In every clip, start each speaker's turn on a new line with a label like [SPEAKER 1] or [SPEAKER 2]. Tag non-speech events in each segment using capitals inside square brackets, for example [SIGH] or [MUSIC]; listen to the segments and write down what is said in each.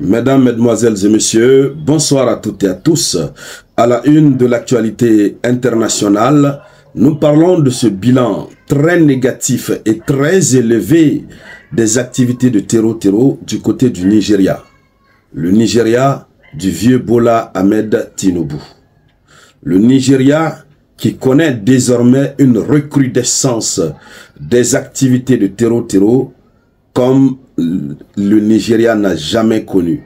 [SPEAKER 1] Mesdames, Mesdemoiselles et Messieurs, bonsoir à toutes et à tous. À la une de l'actualité internationale, nous parlons de ce bilan très négatif et très élevé des activités de terreau-terreau du côté du Nigeria. Le Nigeria du vieux Bola Ahmed Tinubu. Le Nigeria qui connaît désormais une recrudescence des activités de terreau-terreau comme le Nigeria n'a jamais connu.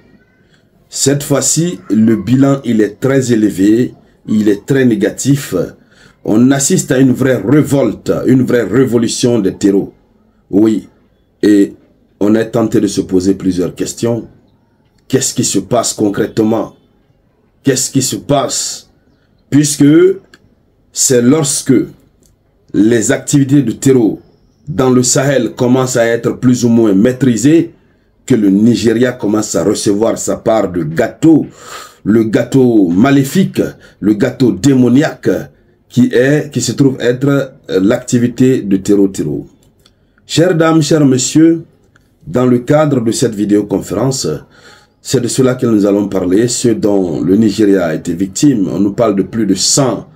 [SPEAKER 1] Cette fois-ci, le bilan il est très élevé, il est très négatif. On assiste à une vraie révolte, une vraie révolution des terreaux. Oui, et on est tenté de se poser plusieurs questions. Qu'est-ce qui se passe concrètement? Qu'est-ce qui se passe? Puisque c'est lorsque les activités de terreau dans le Sahel commence à être plus ou moins maîtrisé, que le Nigeria commence à recevoir sa part de gâteau, le gâteau maléfique, le gâteau démoniaque, qui est, qui se trouve être euh, l'activité de terreau-terreau. Chères dames, chers messieurs, dans le cadre de cette vidéoconférence, c'est de cela que nous allons parler, ce dont le Nigeria a été victime. On nous parle de plus de 100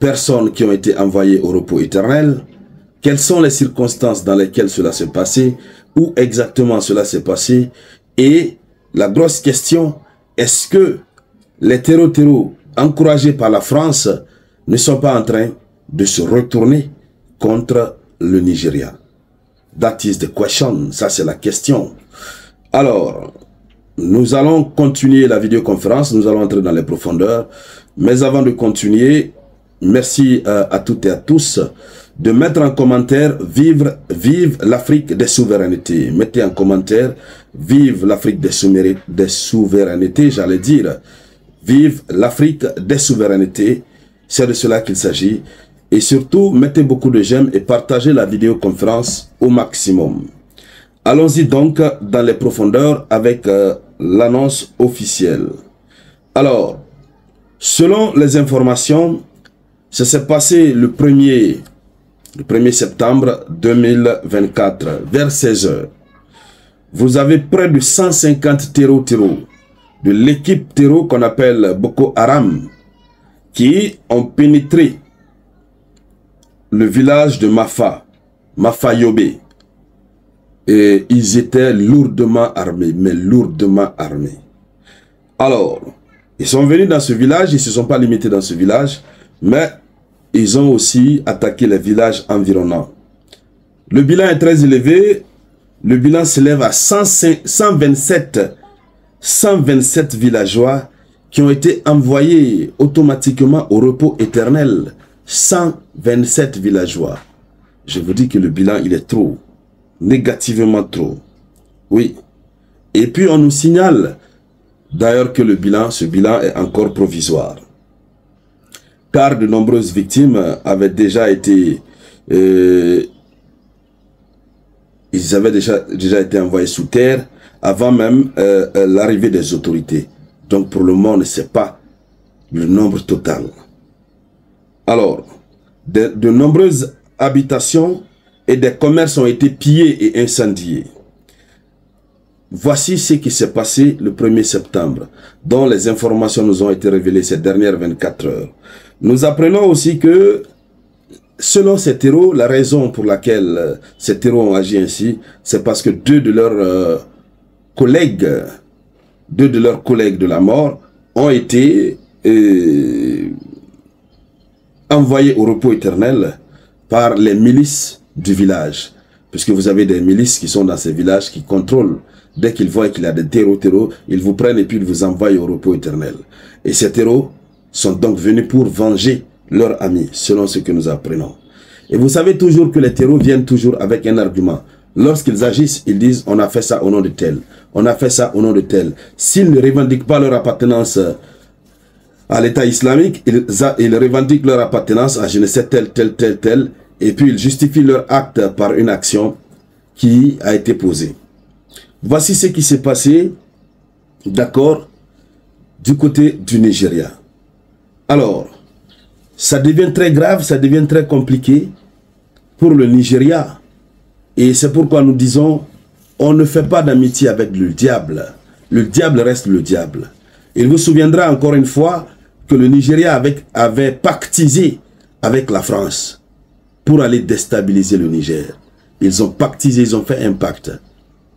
[SPEAKER 1] personnes qui ont été envoyées au repos éternel. Quelles sont les circonstances dans lesquelles cela s'est passé? Où exactement cela s'est passé? Et la grosse question, est-ce que les terreaux encouragés par la France ne sont pas en train de se retourner contre le Nigeria? That is the question, ça c'est la question. Alors, nous allons continuer la vidéoconférence, nous allons entrer dans les profondeurs. Mais avant de continuer, merci euh, à toutes et à tous de mettre en commentaire Vive, vive l'Afrique des souverainetés. Mettez en commentaire Vive l'Afrique des, souverainetés, j'allais dire. Vive l'Afrique des souverainetés. C'est de cela qu'il s'agit. Et surtout, mettez beaucoup de j'aime et partagez la vidéoconférence au maximum. Allons-y donc dans les profondeurs avec euh, l'annonce officielle. Alors, selon les informations, ça s'est passé le premier le 1er septembre 2024, vers 16 heures. Vous avez près de 150 terreaux-terreaux de l'équipe terreau qu'on appelle Boko Haram qui ont pénétré le village de Mafa, Mafa Yobe. Et ils étaient lourdement armés, mais lourdement armés. Alors, ils sont venus dans ce village, ils ne se sont pas limités dans ce village, mais ils ont aussi attaqué les villages environnants. Le bilan est très élevé. Le bilan s'élève à 127, 127 villageois qui ont été envoyés automatiquement au repos éternel. 127 villageois. Je vous dis que le bilan, il est trop. Négativement trop. Oui. Et puis on nous signale d'ailleurs que le bilan, ce bilan est encore provisoire car de nombreuses victimes avaient déjà été euh, ils avaient déjà, déjà été envoyés sous terre avant même euh, euh, l'arrivée des autorités. Donc pour le moment, on ne sait pas le nombre total. Alors, de, de nombreuses habitations et des commerces ont été pillés et incendiés. Voici ce qui s'est passé le 1er septembre, dont les informations nous ont été révélées ces dernières 24 heures. Nous apprenons aussi que, selon ces terreaux, la raison pour laquelle euh, ces terreaux ont agi ainsi, c'est parce que deux de leurs euh, collègues, deux de leurs collègues de la mort, ont été euh, envoyés au repos éternel par les milices du village. Puisque vous avez des milices qui sont dans ces villages qui contrôlent. Dès qu'ils voient qu'il y a des terreaux, ils vous prennent et puis ils vous envoient au repos éternel. Et ces terreaux sont donc venus pour venger leurs amis, selon ce que nous apprenons. Et vous savez toujours que les terreaux viennent toujours avec un argument. Lorsqu'ils agissent, ils disent on a fait ça au nom de tel, on a fait ça au nom de tel. S'ils ne revendiquent pas leur appartenance à l'État islamique, ils, ils, revendiquent leur appartenance à je ne sais tel, tel, tel, tel, et puis ils justifient leur acte par une action qui a été posée. Voici ce qui s'est passé, d'accord, du côté du Nigeria. Alors, ça devient très grave, ça devient très compliqué pour le Nigeria. Et c'est pourquoi nous disons, on ne fait pas d'amitié avec le diable. le diable reste le diable. Il vous souviendra encore une fois que le Nigeria avait, pactisé avec la France pour aller déstabiliser le Niger. Ils ont pactisé, ils ont fait un pacte.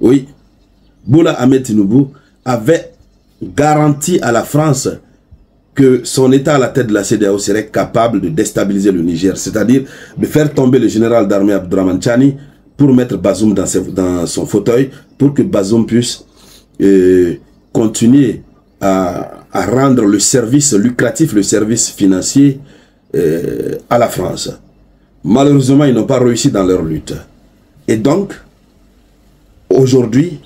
[SPEAKER 1] Oui, Boula Ahmed Tinubu avait garanti à la France que son État à la tête de la CDAO serait capable de déstabiliser le Niger, c'est-à-dire de faire tomber le général d'armée Abdurrahman Chani pour mettre Bazoum dans, son fauteuil, pour que Bazoum puisse euh, continuer à, rendre le service lucratif, le service financier euh, à la France. Malheureusement, ils n'ont pas réussi dans leur lutte. Et donc, aujourd'hui,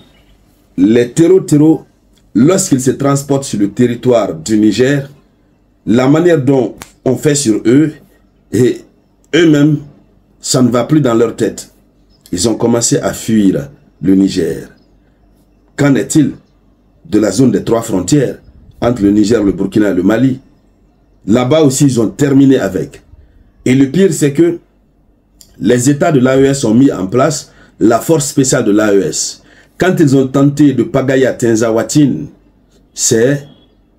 [SPEAKER 1] les terreaux-terreaux, lorsqu'ils se transportent sur le territoire du Niger, la manière dont on fait sur eux, et eux-mêmes, ça ne va plus dans leur tête. Ils ont commencé à fuir le Niger. Qu'en est-il de la zone des trois frontières entre le Niger, le Burkina et le Mali? Là-bas aussi, ils ont terminé avec. Et le pire, c'est que les États de l'AES ont mis en place la force spéciale de l'AES. Quand ils ont tenté de pagailler à Tenzawatine, c'est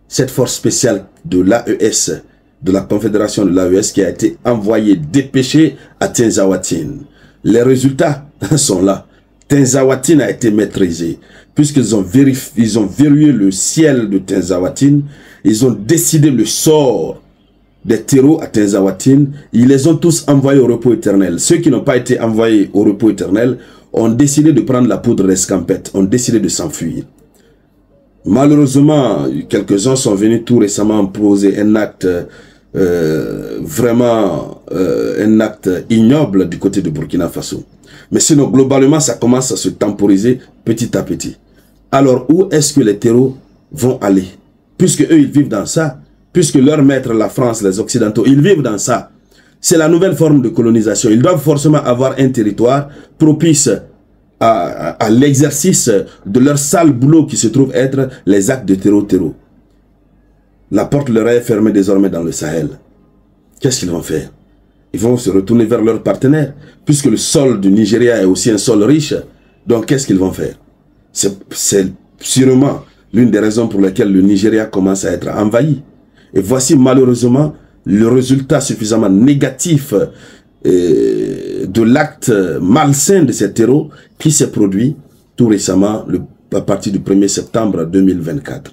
[SPEAKER 1] cette force spéciale de l'AES, de la Confédération de l'AES, qui a été envoyée, dépêchée à Tenzawatine. Les résultats [LAUGHS] sont là. Tenzawatine a été maîtrisé. Puisqu'ils ont, ont verrouillé le ciel de Tenzawatine, ils ont décidé le sort des terreaux à Tenzawatine, ils les ont tous envoyés au repos éternel. Ceux qui n'ont pas été envoyés au repos éternel ont décidé de prendre la poudre d'escampette, ont décidé de s'enfuir. Malheureusement, quelques-uns sont venus tout récemment poser un acte euh, vraiment euh, un acte ignoble du côté de Burkina Faso. Mais sinon, globalement, ça commence à se temporiser petit à petit. Alors, où est-ce que les terreaux vont aller? Puisque eux, ils vivent dans ça, puisque leur maître, la France, les Occidentaux, ils vivent dans ça. C'est la nouvelle forme de colonisation. Ils doivent forcément avoir un territoire propice à, l'exercice de leur sale boulot qui se trouve être les actes de terreau-terreau. La porte leur est fermée désormais dans le Sahel. Qu'est-ce qu'ils vont faire? Ils vont se retourner vers leurs partenaires, puisque le sol du Nigeria est aussi un sol riche. Donc qu'est-ce qu'ils vont faire? C'est sûrement l'une des raisons pour lesquelles le Nigeria commence à être envahi. Et voici malheureusement le résultat suffisamment négatif euh, de l'acte malsain de ces terreaux qui s'est produit tout récemment à partir du 1er septembre 2024.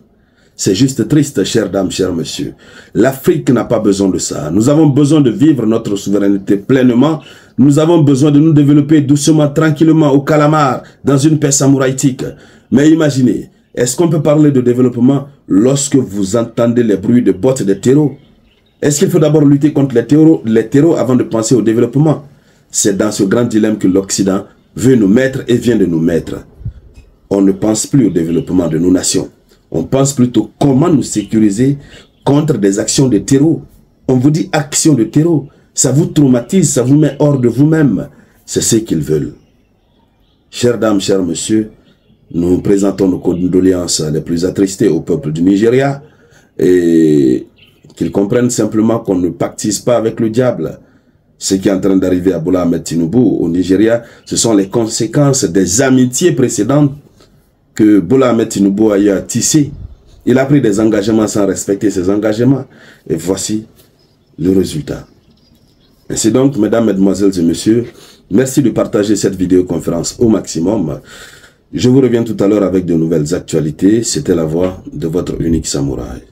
[SPEAKER 1] C'est juste triste, chères dames, chers messieurs. L'Afrique n'a pas besoin de ça. Nous avons besoin de vivre notre souveraineté pleinement. Nous avons besoin de nous développer doucement, tranquillement, au calamar, dans une paix samouraïtique. Mais imaginez, est-ce qu'on peut parler de développement lorsque vous entendez les bruits de bottes de terreau Est-ce qu'il faut d'abord lutter contre les terreaux, les avant de penser au développement? C'est dans ce grand dilemme que l'Occident veut nous mettre et vient de nous mettre. On ne pense plus au développement de nos nations. On pense plutôt comment nous sécuriser contre des actions de terreau. On vous dit action de terreau. Ça vous traumatise, ça vous met hors de vous-même. C'est ce qu'ils veulent. Chères dames, chers messieurs, nous présentons nos condoléances les plus attristées au peuple du Nigeria et qu'ils comprennent simplement qu'on ne pactise pas avec le diable. Ce qui est en train d'arriver à Bola Ahmed Tinubu au Nigeria, ce sont les conséquences des amitiés précédentes que Bola Ahmed Tinubu a eu à tisser. Il a pris des engagements sans respecter ses engagements. Et voici le résultat. Ainsi donc, mesdames, mesdemoiselles et messieurs, merci de partager cette vidéoconférence au maximum. Je vous reviens tout à l'heure avec de nouvelles actualités. C'était la voix de votre unique samouraï.